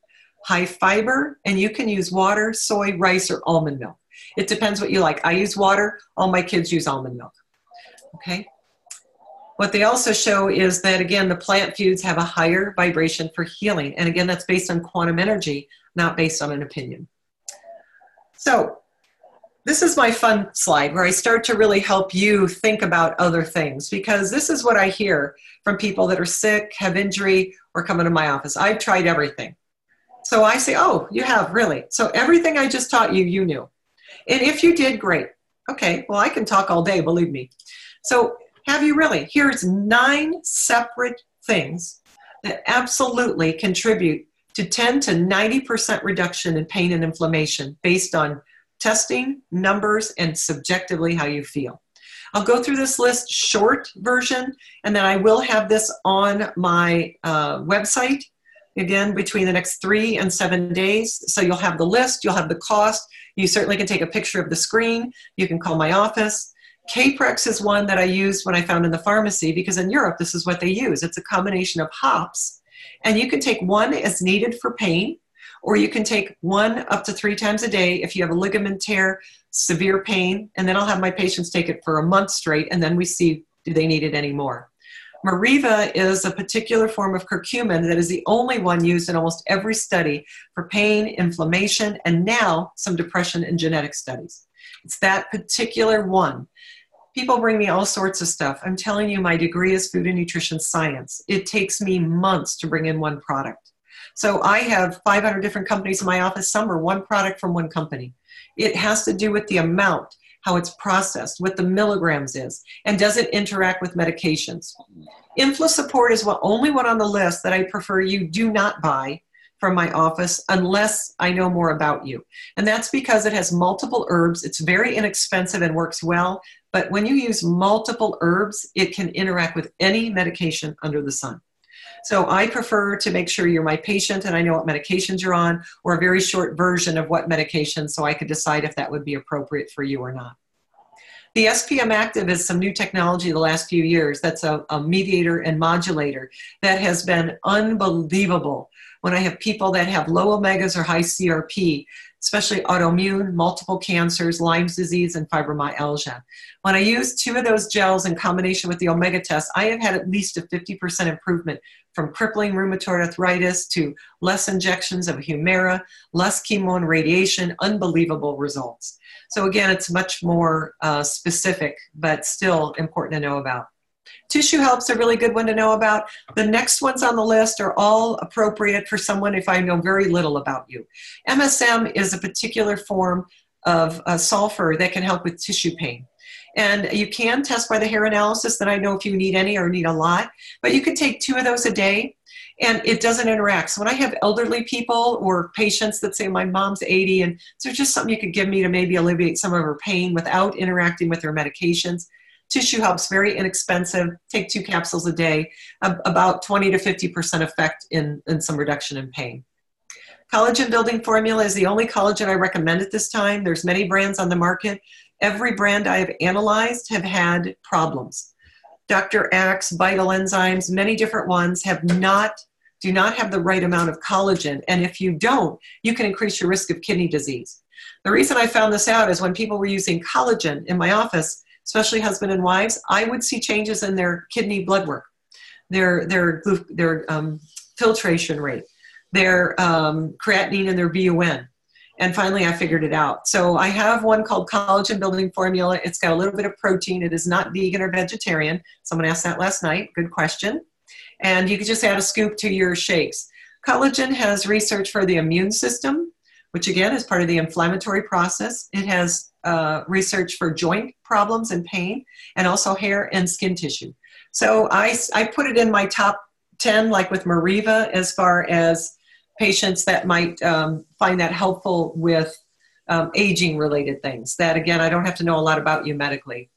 high fiber, and you can use water, soy, rice, or almond milk. It depends what you like. I use water. All my kids use almond milk. Okay. What they also show is that, again, the plant foods have a higher vibration for healing. And again, that's based on quantum energy, not based on an opinion. So, this is my fun slide where I start to really help you think about other things because this is what I hear from people that are sick, have injury, or come into my office. I've tried everything. So I say, Oh, you have really? So everything I just taught you, you knew. And if you did, great. Okay, well, I can talk all day, believe me. So have you really? Here's nine separate things that absolutely contribute to 10 to 90% reduction in pain and inflammation based on testing, numbers, and subjectively how you feel. I'll go through this list short version, and then I will have this on my uh, website again between the next three and seven days. So you'll have the list, you'll have the cost. You certainly can take a picture of the screen. You can call my office. Kaprex is one that I used when I found in the pharmacy because in Europe this is what they use. It's a combination of hops, and you can take one as needed for pain or you can take one up to three times a day if you have a ligament tear, severe pain, and then I'll have my patients take it for a month straight, and then we see do they need it anymore. Meriva is a particular form of curcumin that is the only one used in almost every study for pain, inflammation, and now some depression and genetic studies. It's that particular one. People bring me all sorts of stuff. I'm telling you, my degree is food and nutrition science. It takes me months to bring in one product. So I have 500 different companies in my office. Some are one product from one company. It has to do with the amount, how it's processed, what the milligrams is, and does it interact with medications. Infla support is the only one on the list that I prefer you do not buy from my office unless I know more about you. And that's because it has multiple herbs. It's very inexpensive and works well. But when you use multiple herbs, it can interact with any medication under the sun. So I prefer to make sure you're my patient and I know what medications you're on, or a very short version of what medication so I could decide if that would be appropriate for you or not. The SPM Active is some new technology the last few years. That's a, a, mediator and modulator that has been unbelievable. When I have people that have low omegas or high CRP, especially autoimmune, multiple cancers, Lyme's disease, and fibromyalgia. When I use two of those gels in combination with the omega test, I have had at least a 50% improvement from crippling rheumatoid arthritis to less injections of Humira, less chemo and radiation, unbelievable results. So, again, it's much more uh, specific, but still important to know about. Tissue help's a really good one to know about. The next ones on the list are all appropriate for someone if I know very little about you. MSM is a particular form of uh, sulfur that can help with tissue pain. And you can test by the hair analysis, then I know if you need any or need a lot. But you can take two of those a day and it doesn't interact. So when I have elderly people or patients that say, my mom's 80 and so just something you could give me to maybe alleviate some of her pain without interacting with her medications, Tissue helps very inexpensive. Take two capsules a day, about 20 to 50% effect in, in some reduction in pain. Collagen building formula is the only collagen I recommend at this time. There's many brands on the market. Every brand I have analyzed have had problems. Dr. Axe, Vital Enzymes, many different ones have not do not have the right amount of collagen. And if you don't, you can increase your risk of kidney disease. The reason I found this out is when people were using collagen in my office, especially husband and wives, I would see changes in their kidney blood work, their their their um, filtration rate, their um, creatinine, and their BUN. And finally, I figured it out. So I have one called Collagen Building Formula. It's got a little bit of protein. It is not vegan or vegetarian. Someone asked that last night. Good question. And you can just add a scoop to your shakes. Collagen has research for the immune system, which again is part of the inflammatory process. It has uh, research for joint problems and pain, and also hair and skin tissue. So I, I put it in my top 10, like with Meriva, as far as patients that might um, find that helpful with um, aging related things. That again, I don't have to know a lot about you medically.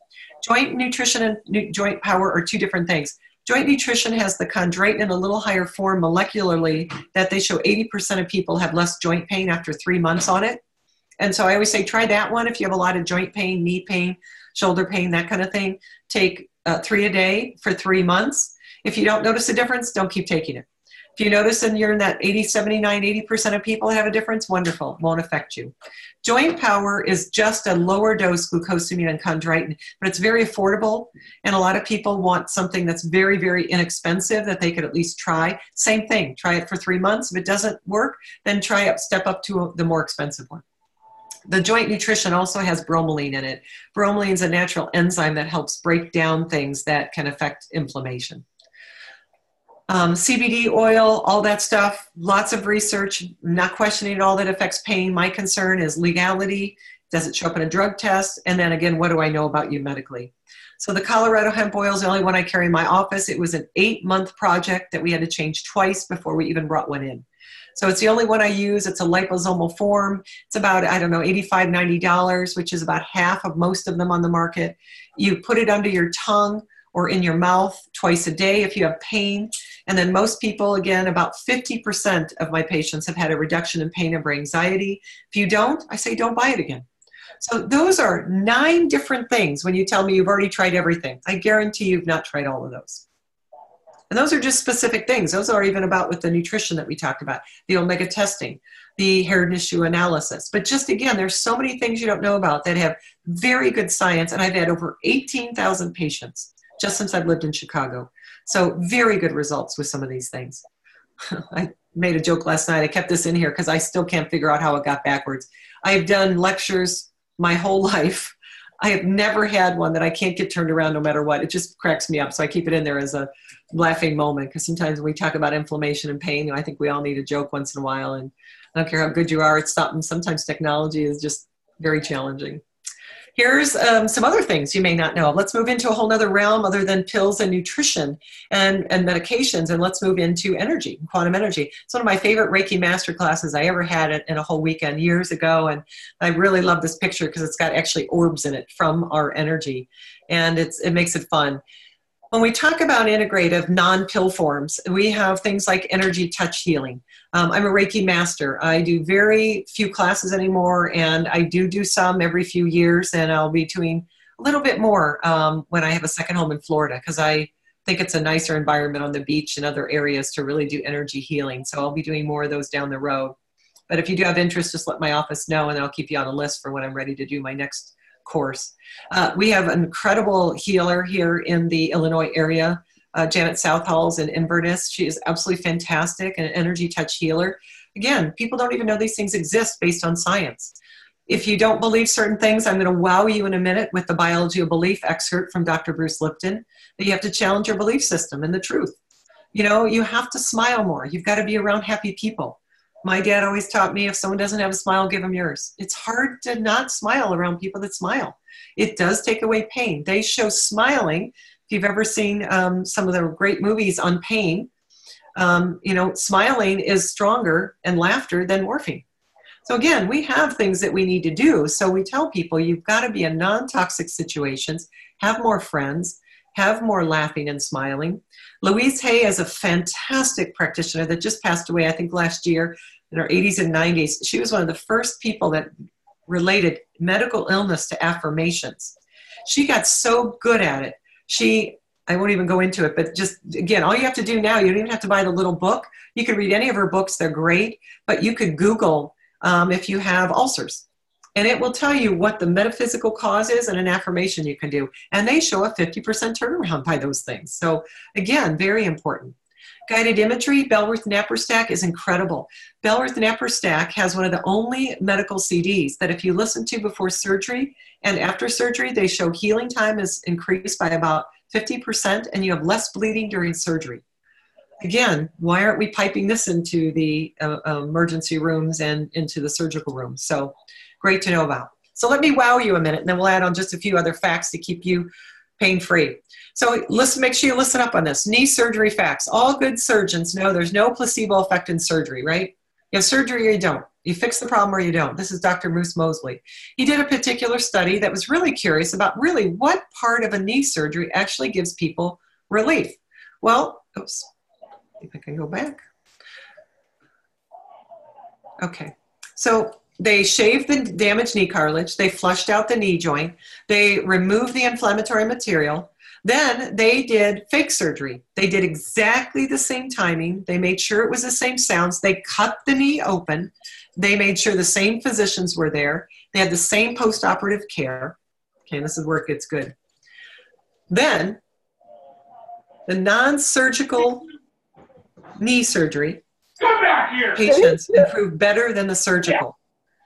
Joint nutrition and joint power are two different things. Joint nutrition has the chondroitin in a little higher form molecularly that they show 80% of people have less joint pain after three months on it. And so I always say try that one if you have a lot of joint pain, knee pain, shoulder pain, that kind of thing. Take uh, three a day for three months. If you don't notice a difference, don't keep taking it. If you notice and you're in that 80, 79, 80% of people have a difference, wonderful, won't affect you. Joint Power is just a lower dose glucosamine and chondroitin, but it's very affordable. And a lot of people want something that's very, very inexpensive that they could at least try. Same thing, try it for three months. If it doesn't work, then try up, step up to the more expensive one. The joint nutrition also has bromelain in it. Bromelain is a natural enzyme that helps break down things that can affect inflammation. Um, CBD oil, all that stuff, lots of research, not questioning at all that affects pain. My concern is legality. Does it show up in a drug test? And then again, what do I know about you medically? So the Colorado hemp oil is the only one I carry in my office. It was an eight month project that we had to change twice before we even brought one in. So it's the only one I use. It's a liposomal form. It's about, I don't know, $85, $90, which is about half of most of them on the market. You put it under your tongue or in your mouth twice a day if you have pain. And then most people, again, about 50% of my patients have had a reduction in pain or anxiety. If you don't, I say don't buy it again. So those are nine different things when you tell me you've already tried everything. I guarantee you've not tried all of those. And those are just specific things. Those are even about with the nutrition that we talked about, the omega testing, the hair and tissue analysis. But just again, there's so many things you don't know about that have very good science. And I've had over 18,000 patients just since I've lived in Chicago. So very good results with some of these things. I made a joke last night. I kept this in here because I still can't figure out how it got backwards. I have done lectures my whole life I have never had one that I can't get turned around no matter what. It just cracks me up. So I keep it in there as a laughing moment because sometimes when we talk about inflammation and pain, I think we all need a joke once in a while. And I don't care how good you are at something, sometimes technology is just very challenging. Here's um, some other things you may not know. Let's move into a whole other realm other than pills and nutrition and, and medications, and let's move into energy, quantum energy. It's one of my favorite Reiki master classes I ever had in a whole weekend years ago, and I really love this picture because it's got actually orbs in it from our energy, and it's it makes it fun. When we talk about integrative non pill forms, we have things like energy touch healing. Um, I'm a Reiki master. I do very few classes anymore, and I do do some every few years, and I'll be doing a little bit more um, when I have a second home in Florida because I think it's a nicer environment on the beach and other areas to really do energy healing. So I'll be doing more of those down the road. But if you do have interest, just let my office know, and I'll keep you on a list for when I'm ready to do my next course. Uh, we have an incredible healer here in the Illinois area, uh, Janet Southalls in Inverness. She is absolutely fantastic, an energy touch healer. Again, people don't even know these things exist based on science. If you don't believe certain things, I'm going to wow you in a minute with the Biology of Belief excerpt from Dr. Bruce Lipton that you have to challenge your belief system and the truth. You know, you have to smile more. You've got to be around happy people. My dad always taught me if someone doesn't have a smile, give them yours. It's hard to not smile around people that smile. It does take away pain. They show smiling. If you've ever seen um, some of the great movies on pain, um, you know, smiling is stronger and laughter than morphine. So again, we have things that we need to do. So we tell people you've got to be in non-toxic situations, have more friends, have more laughing and smiling. Louise Hay is a fantastic practitioner that just passed away, I think, last year in her 80s and 90s. She was one of the first people that related medical illness to affirmations. She got so good at it. She, I won't even go into it, but just again, all you have to do now, you don't even have to buy the little book. You can read any of her books, they're great, but you could Google um, if you have ulcers and it will tell you what the metaphysical cause is and an affirmation you can do. And they show a 50% turnaround by those things. So, again, very important. Guided imagery, Belleruth Naparstek is incredible. Belleruth Naparstek has one of the only medical CDs that if you listen to before surgery and after surgery, they show healing time is increased by about 50% and you have less bleeding during surgery. Again, why aren't we piping this into the uh, emergency rooms and into the surgical rooms? So great to know about. So let me wow you a minute, and then we'll add on just a few other facts to keep you pain free. So listen, make sure you listen up on this. Knee surgery facts. All good surgeons know there's no placebo effect in surgery, right? You have surgery or you don't. You fix the problem or you don't. This is Dr. Moose Moseley. He did a particular study that was really curious about really what part of a knee surgery actually gives people relief. Well, oops, if I can go back. Okay, so they shaved the damaged knee cartilage, they flushed out the knee joint, they removed the inflammatory material, Then they did fake surgery. They did exactly the same timing. They made sure it was the same sounds. They cut the knee open. They made sure the same physicians were there. They had the same post operative care. Okay, this is where it gets good. Then the non surgical knee surgery patients improved better than the surgical.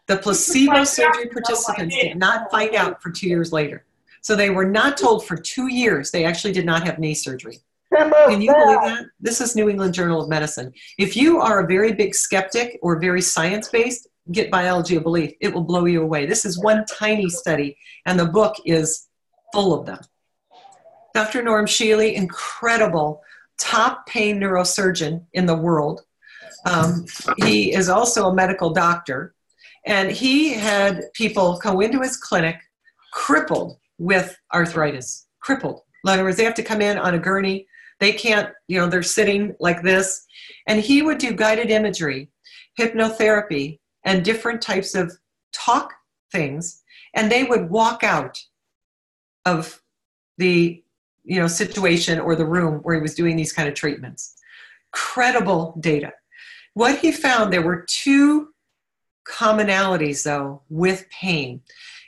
The placebo surgery participants did not find out for two years later. So they were not told for two years they actually did not have knee surgery. Can you believe that? This is New England Journal of Medicine. If you are a very big skeptic or very science based, get biology of belief. It will blow you away. This is one tiny study, and the book is full of them. Dr. Norm Shealy, incredible top pain neurosurgeon in the world. Um, he is also a medical doctor, and he had people go into his clinic crippled with arthritis, crippled. In other words, they have to come in on a gurney. They can't, you know, they're sitting like this. And he would do guided imagery, hypnotherapy, and different types of talk things. And they would walk out of the you know situation or the room where he was doing these kind of treatments credible data what he found there were two commonalities though with pain.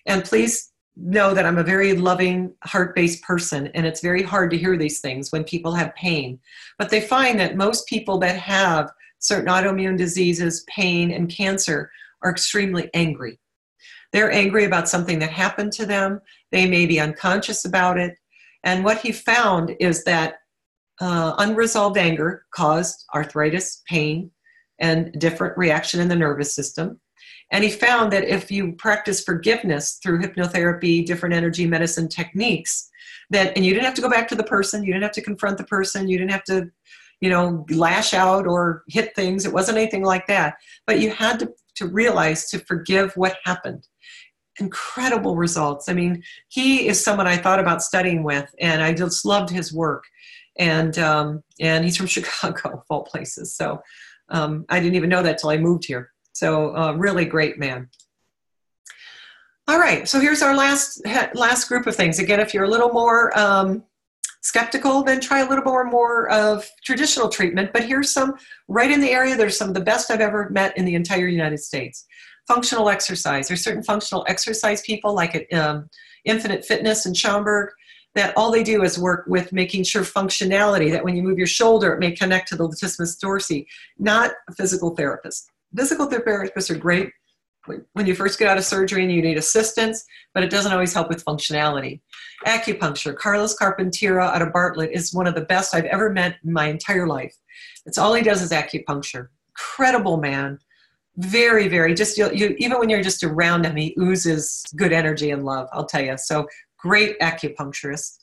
And please know that i'm a very loving heart-based person and it's very hard to hear these things when people have pain. But they find that most people that have certain autoimmune diseases pain and cancer are extremely angry. They're angry about something that happened to them. They may be unconscious about it. And what he found is that uh, unresolved anger caused arthritis, pain, and different reaction in the nervous system. And he found that if you practice forgiveness through hypnotherapy, different energy medicine techniques, that and you didn't have to go back to the person, you didn't have to confront the person, you didn't have to, you know, lash out or hit things. It wasn't anything like that. But you had to, to realize to forgive what happened incredible results. I mean, he is someone I thought about studying with, and I just loved his work. And um, and he's from Chicago, of all places. So um, I didn't even know that till I moved here. So uh, really great man. All right, so here's our last last group of things. Again, if you're a little more um, skeptical, then try a little more more of traditional treatment. But here's some right in the area. There's some of the best I've ever met in the entire United States functional exercise. There's certain functional exercise people, like at um, Infinite Fitness in Schaumburg, that all they do is work with making sure functionality, that when you move your shoulder, it may connect to the latissimus dorsi, not a physical therapist. Physical therapists are great when you first get out of surgery and you need assistance, but it doesn't always help with functionality. Acupuncture, Carlos Carpentier out of Bartlett is one of the best I've ever met in my entire life. It's all he does is acupuncture. Incredible man very very just you, you even when you're just around him he oozes good energy and love i'll tell you so great acupuncturist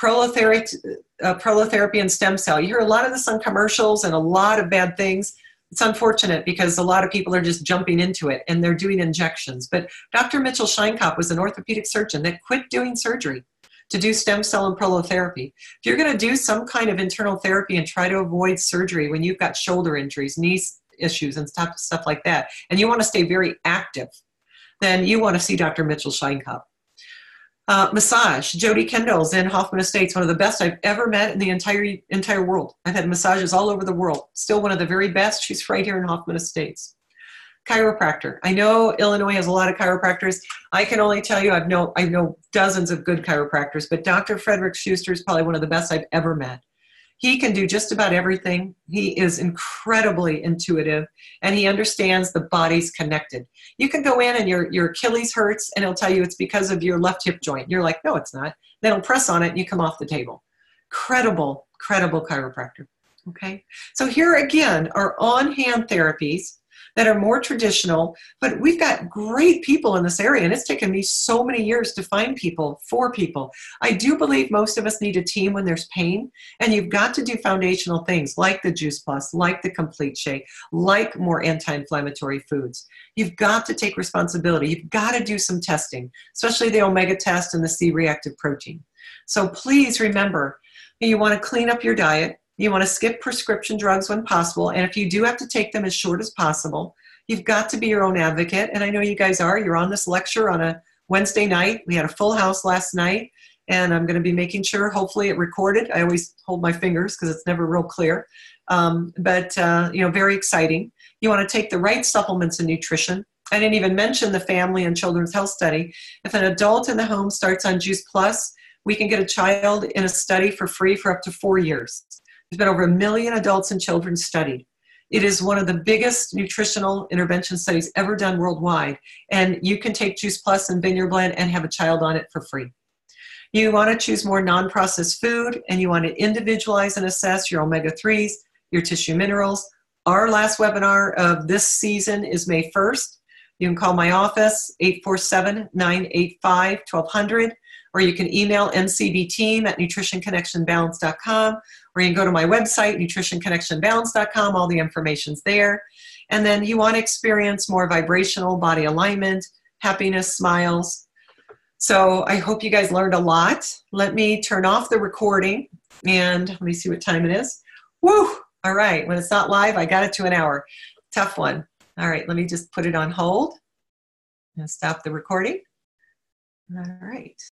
prolotherapy, uh, prolotherapy and stem cell you hear a lot of this on commercials and a lot of bad things it's unfortunate because a lot of people are just jumping into it and they're doing injections but dr mitchell sheinkop was an orthopedic surgeon that quit doing surgery to do stem cell and prolotherapy. If you're going to do some kind of internal therapy and try to avoid surgery when you've got shoulder injuries, knees issues and stuff, stuff like that, and you want to stay very active, then you want to see Dr. Mitchell Sheinkop. Uh, massage. Jody Kendall's in Hoffman Estates, one of the best I've ever met in the entire entire world. I've had massages all over the world. Still one of the very best. She's right here in Hoffman Estates. Chiropractor. I know Illinois has a lot of chiropractors. I can only tell you I've know I know dozens of good chiropractors, but Dr. Frederick Schuster is probably one of the best I've ever met. He can do just about everything. He is incredibly intuitive and he understands the body's connected. You can go in and your, your Achilles hurts and he'll tell you it's because of your left hip joint. You're like, no, it's not. Then he'll press on it and you come off the table. Credible, credible chiropractor. Okay. So here again are on hand therapies that are more traditional. But we've got great people in this area, and it's taken me so many years to find people for people. I do believe most of us need a team when there's pain, and you've got to do foundational things like the Juice Plus, like the Complete Shake, like more anti inflammatory foods. You've got to take responsibility. You've got to do some testing, especially the omega test and the C reactive protein. So please remember, you want to clean up your diet you want to skip prescription drugs when possible. And if you do have to take them as short as possible, you've got to be your own advocate. And I know you guys are. You're on this lecture on a Wednesday night. We had a full house last night. and I'm going to be making sure, hopefully, it recorded. I always hold my fingers because it's never real clear. Um, but, uh, you know, very exciting. You want to take the right supplements and nutrition. I didn't even mention the family and children's health study. If an adult in the home starts on Juice Plus, we can get a child in a study for free for up to four years. There's been over a million adults and children studied. It is one of the biggest nutritional intervention studies ever done worldwide. And you can take Juice Plus and Vineyard Blend and have a child on it for free. You want to choose more non processed food and you want to individualize and assess your omega 3s, your tissue minerals. Our last webinar of this season is May 1st. You can call my office, 847 985 1200, or you can email ncbteam at nutritionconnectionbalance.com, or you can go to my website, nutritionconnectionbalance.com. All the information's there. And then you want to experience more vibrational body alignment, happiness, smiles, so I hope you guys learned a lot. Let me turn off the recording and let me see what time it is. Woo! All right, when it's not live, I got it to an hour. Tough one. All right, let me just put it on hold and stop the recording. All right.